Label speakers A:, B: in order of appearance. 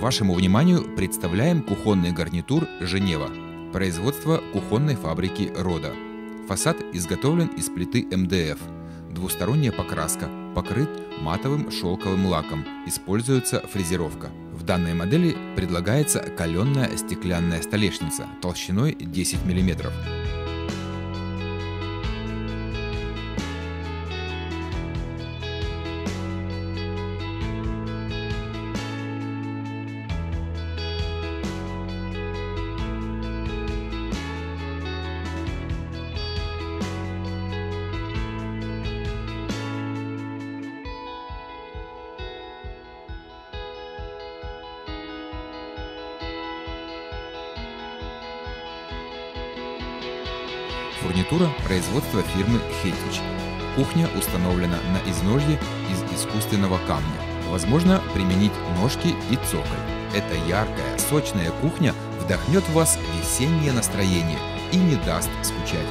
A: Вашему вниманию представляем кухонный гарнитур «Женева» производство кухонной фабрики «Рода». Фасад изготовлен из плиты МДФ. Двусторонняя покраска, покрыт матовым шелковым лаком, используется фрезеровка. В данной модели предлагается каленная стеклянная столешница толщиной 10 мм. Фурнитура производства фирмы Хеттич. Кухня установлена на изножье из искусственного камня. Возможно применить ножки и цоколь. Эта яркая, сочная кухня вдохнет в вас весеннее настроение и не даст скучать.